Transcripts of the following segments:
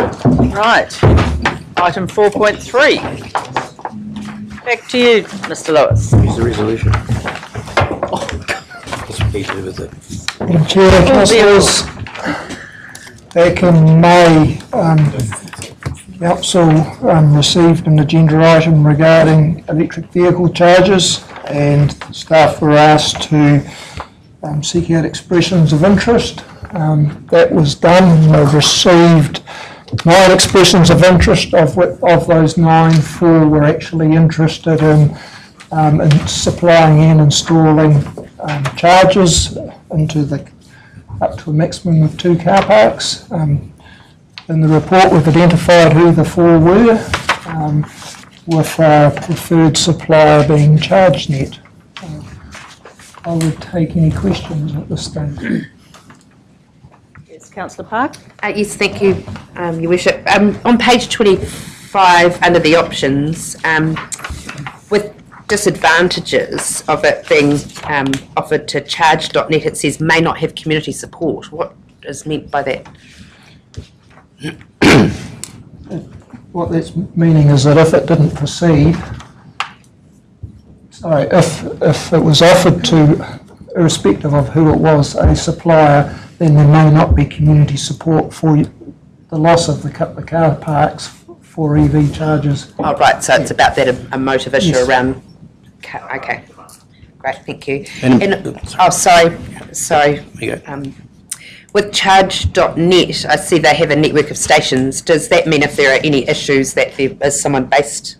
Right, item 4.3. Back to you, Mr Lewis. Use the resolution. That's repeated, is it? Madam Chair, councillors, back in May, um, council um, received an agenda item regarding electric vehicle charges and staff were asked to um, seek out expressions of interest. Um, That was done, and they received nine expressions of interest, of of those nine, four were actually interested in um, in supplying and installing um, chargers into the up to a maximum of two car parks. Um, In the report, we've identified who the four were, um, with our preferred supplier being ChargeNet. Uh, I would take any questions at this stage. Yes, councillor Park? Uh, yes, thank you, um, Your Worship. Um, on page 25, under the options, um, with disadvantages of it being um, offered to ChargeNet, it says may not have community support. What is meant by that? What that's meaning is that if it didn't proceed, sorry, if, if it was offered to, irrespective of who it was, a supplier, then there may not be community support for you- the loss of the ca- the car parks for EV chargers. Oh, right, so it's about that, a, a motive issue Yes. around, okay. Great, thank you. And- And, oh, sorry, sorry. There you go. Um, With ChargeNet, I see they have a network of stations. Does that mean if there are any issues that there is someone based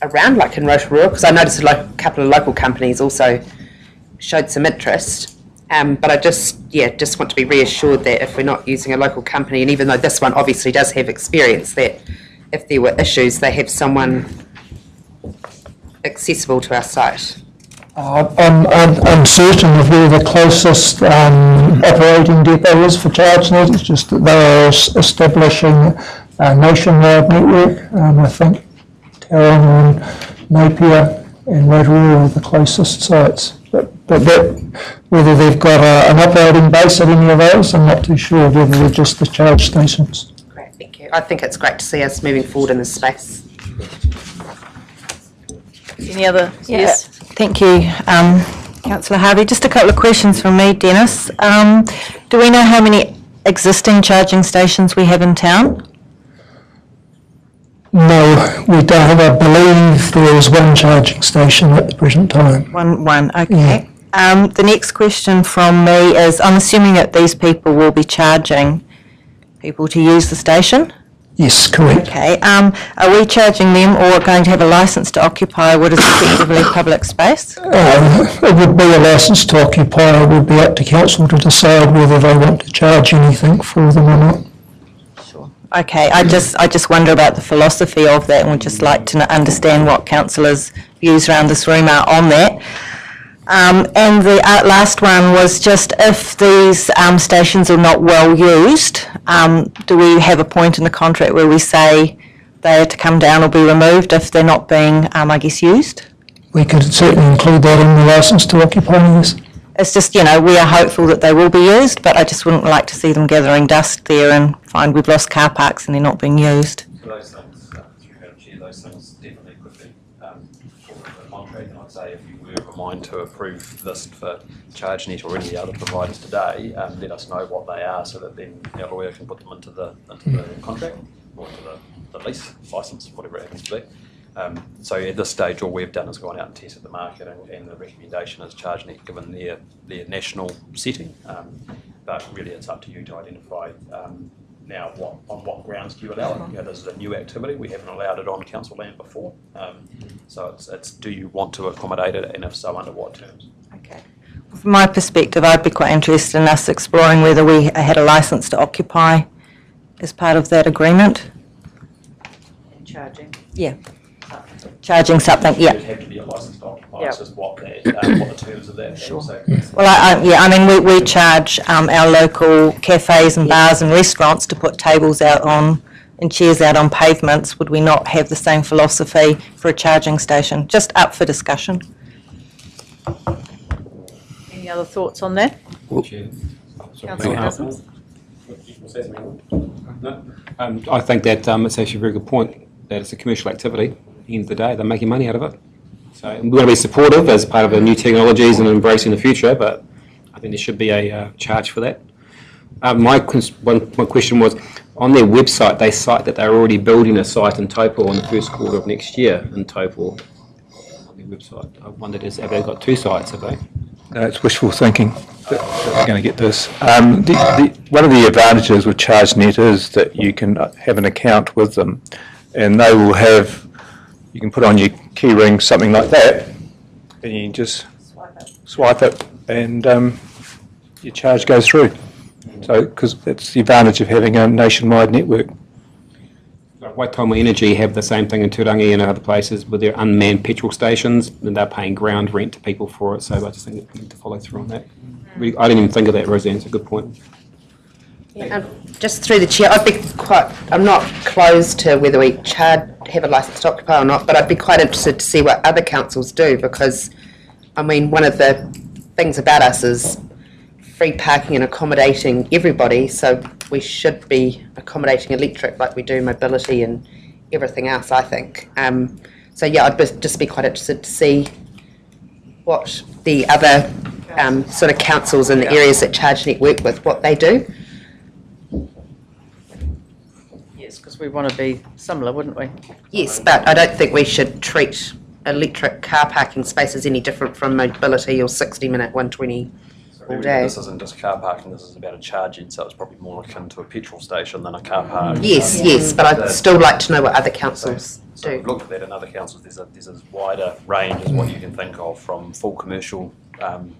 around, like in Rotorua? Because I noticed a couple of local companies also showed some interest. Um, but I just, yeah, just want to be reassured that if we're not using a local company, and even though this one obviously does have experience, that if there were issues, they have someone accessible to our site. Uh, I'm I'm uncertain of where the closest um, operating depot is for ChargeNet, it's just that they are establishing a nationwide network. Um, I think Tauranga and Napier and Rotorua are the closest sites. But but that, whether they've got a- an operating base at any of those, I'm not too sure, whether they're just the charge stations. Great, thank you. I think it's great to see us moving forward in this space. Any other? Yes. Thank you, um, councillor Harvey. Just a couple of questions from me, Dennis. Um, do we know how many existing charging stations we have in town? No, we don't, I believe there is one charging station at the present time. One, one, okay. Um, the next question from me is, I'm assuming that these people will be charging people to use the station? Yes, correct. Okay, um, are we charging them or going to have a licence to occupy what is effectively public space? Um, It would be a licence to occupy, it would be up to council to decide whether they want to charge anything for them or not. Okay, I just, I just wonder about the philosophy of that and would just like to understand what councillors' views around this room are on that. Um, and the uh, last one was just if these um, stations are not well used, um, do we have a point in the contract where we say they are to come down or be removed if they're not being, um, I guess, used? We could certainly include that in the licence to occupy, yes. It's just, you know, we are hopeful that they will be used, but I just wouldn't like to see them gathering dust there and find we've lost car parks and they're not being used. Things, uh, um, I'd say if you were to approve this for ChargeNet or any of the other providers today, um, let us know what they are, so that then our lawyer can put them into the, into the contract, or into the, the lease, license, whatever it happens to be. Um, so at this stage, all we've done is gone out and tested the market, and, and the recommendation is ChargeNet, given their, their national setting. Um, but really, it's up to you to identify um, now what, on what grounds do you allow it? You know, this is a new activity, we haven't allowed it on council land before. Um, so it's, it's, do you want to accommodate it, and if so, under what terms? Okay. From my perspective, I'd be quite interested in us exploring whether we had a licence to occupy as part of that agreement. Charging. Yeah. Charging something, yeah. It'd have to be a license to occupy, it's just what that, um, what the terms of that, sure. so. Well, I, I, yeah, I mean, we, we charge um, our local cafes and bars and restaurants to put tables out on and chairs out on pavements. Would we not have the same philosophy for a charging station? Just up for discussion. Any other thoughts on that? Chair. Councillor Cozens? Was that me? No, um, I think that um, it's actually a very good point, that it's a commercial activity. End of the day, they're making money out of it. So we're going to be supportive as part of the new technologies and embracing the future, but I think there should be a uh, charge for that. Uh, my, one, one question was, on their website, they cite that they're already building a site in Taupo in the first quarter of next year in Taupo. On their website. I wondered, is, have they got two sites, have they? No, it's wishful thinking that that we're going to get this. Um, the, the, one of the advantages with ChargeNet is that you can have an account with them, and they will have. You can put on your key ring something like that, and you can just swipe it, and um, your charge goes through. So, because that's the advantage of having a nationwide network. Like Waitomo Energy have the same thing in Turangi and other places with their unmanned petrol stations, and they're paying ground rent to people for it, so I just think that we need to follow through on that. Really, I didn't even think of that, Rosanne, it's a good point. Um, Just through the chair, I'd be quite, I'm not closed to whether we charge, have a licence to occupy or not, but I'd be quite interested to see what other councils do because, I mean, one of the things about us is free parking and accommodating everybody, so we should be accommodating electric like we do mobility and everything else, I think. Um, so yeah, I'd be- just be quite interested to see what the other um, sort of councils in the areas that ChargeNet work with, what they do. Yes, because we want to be similar, wouldn't we? Yes, but I don't think we should treat electric car parking spaces any different from mobility or 60 minute 120. So All day. This isn't just car parking, this is about a charging, so it's probably more akin to a petrol station than a car park. Yes, Um, yes, but I'd the- still like to know what other councils So we've do. Look at that in other councils, there's a, there's a wider range as what you can think of, from full commercial um,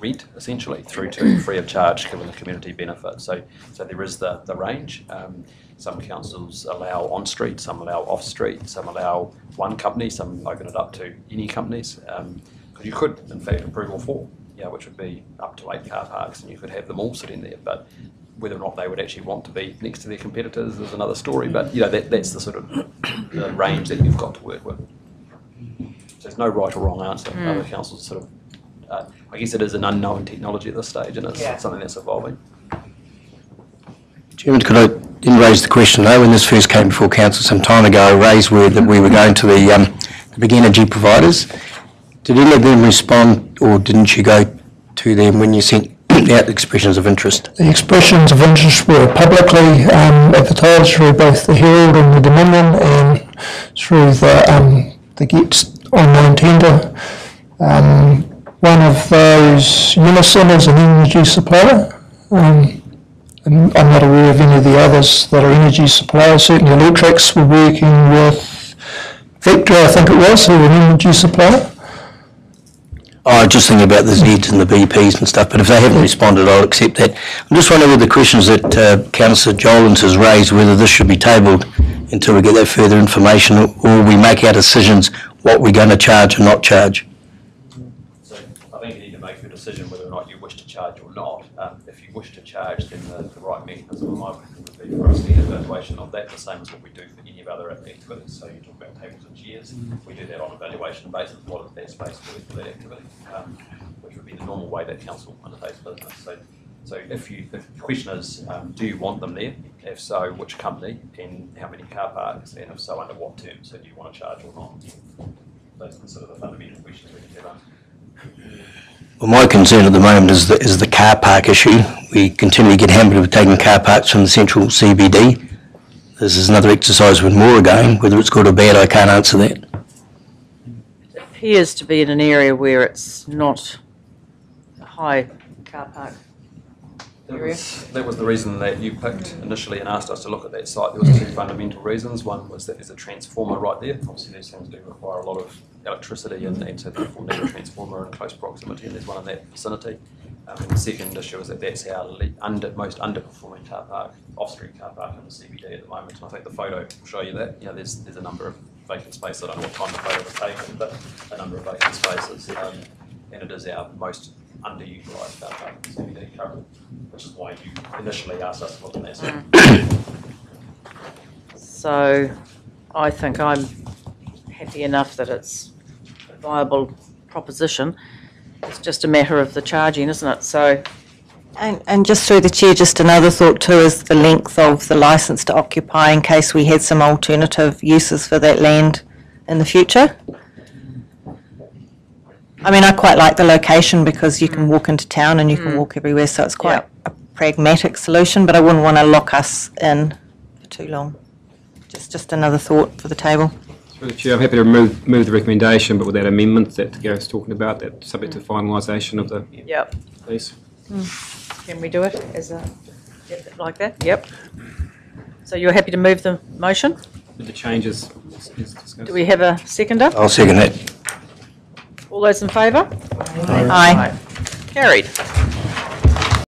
rent essentially through to free of charge given the community benefit. So, so there is the, the range. Um, Some councils allow on-street, some allow off-street, some allow one company, some open it up to any companies. Because you could, in fact, approve all four, yeah, which would be up to eight car parks and you could have them all sitting there. But whether or not they would actually want to be next to their competitors is another story. But, you know, that, that's the sort of the range that you've got to work with. So there's no right or wrong answer. Other councils sort of, uh, I guess it is an unknown technology at this stage and it's Yeah. something that's evolving. Chairman, could I then raise the question, though, when this first came before council some time ago, raised word that we were going to the, um, the big energy providers. Did any of them respond, or didn't you go to them when you sent out expressions of interest? The expressions of interest were publicly um, advertised through both the Herald and the Dominion and through the, um, the GETS online tender. Um, one of those, Unison, is an energy supplier. Um, I'm not aware of any of the others that are energy suppliers. Certainly Electrics were working with Vector, I think it was, who were an energy supplier. I just think about the Zeds and the BPs and stuff, but if they haven't responded, I'll accept that. I'm just wondering with the questions that uh, councillor Jollands has raised, whether this should be tabled until we get that further information, or we make our decisions what we're going to charge and not charge. So I think you need to make your decision whether or not you wish to charge or not. Um, if you wish to charge, then the, the right mechanism, in my opinion, would be for us to get evaluation of that, the same as what we do for any of other activities. So you talk about tables and chairs, we do that on a valuation basis, what is best space for for that activity, um, which would be the normal way that council undertakes business. So, so if you, if the question is, um, do you want them there? If so, which company and how many car parks, and if so, under what terms? So do you want to charge or not? Those are sort of the fundamental questions we need to answer. Well, my concern at the moment is the, is the car park issue. We continually get hammered with taking car parks from the central CBD. This is another exercise with more again. Whether it's good or bad, I can't answer that. It appears to be in an area where it's not a high car park. That was, that was the reason that you picked initially and asked us to look at that site. There was two fundamental reasons. One was that there's a transformer right there. Obviously, these things do require a lot of electricity and, and so therefore need a transformer in close proximity, and there's one in that vicinity. Um, and the second issue is that that's our le- under, most underperforming car park, off-street car park in the CBD at the moment. And I think the photo will show you that. You know, there's, there's a number of vacant spaces. I don't know what time the photo was taken, but a number of vacant spaces. Um, and it is our most underutilised car park in the CBD currently, which is why you initially asked us to look at that. site. So I think I'm happy enough that it's a viable proposition. It's just a matter of the charging, isn't it? So And, and just through the chair, just another thought too is the length of the licence to occupy in case we had some alternative uses for that land in the future. I mean, I quite like the location because you can mm. walk into town and you can mm. walk everywhere, so it's quite a pragmatic solution, but I wouldn't want to lock us in for too long. Just, just another thought for the table. Through the Chair, I'm happy to move, move the recommendation, but with that amendment that Gareth's talking about, that subject to mm. finalisation of the Yep. piece. Can we do it as a, like that? Yep. So you're happy to move the motion? With the changes as discussed. Do we have a seconder? I'll second that. All those in favour? Aye. Carried.